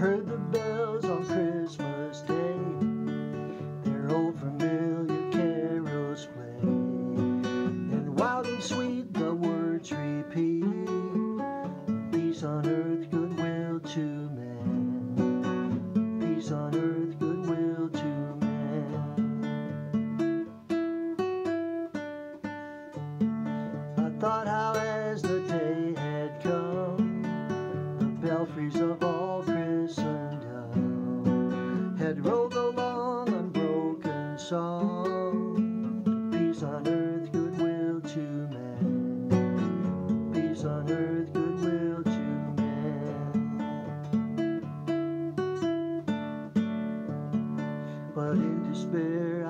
Heard the bells on Christmas Day, their old familiar carols play. And wild and sweet the words repeat, peace on earth, goodwill to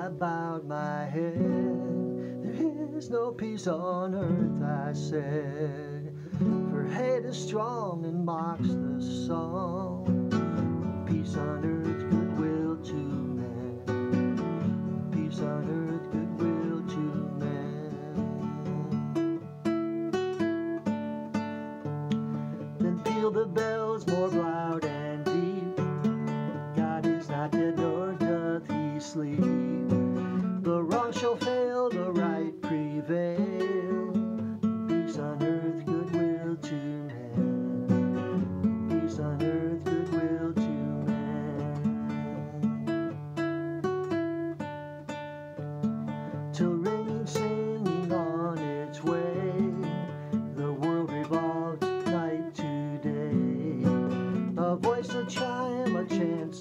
bowed my head. There is no peace on earth, I said. For hate is strong and mocks the song. Peace on earth, goodwill to men. Peace on earth, goodwill to men. Then peal the bells more loud and deep. God is not dead, nor doth he sleep fail, the right prevail. Peace on earth, goodwill to men. Peace on earth, goodwill to men. Till ringing, singing on its way, the world revolved night to day. A voice, a chime, a chance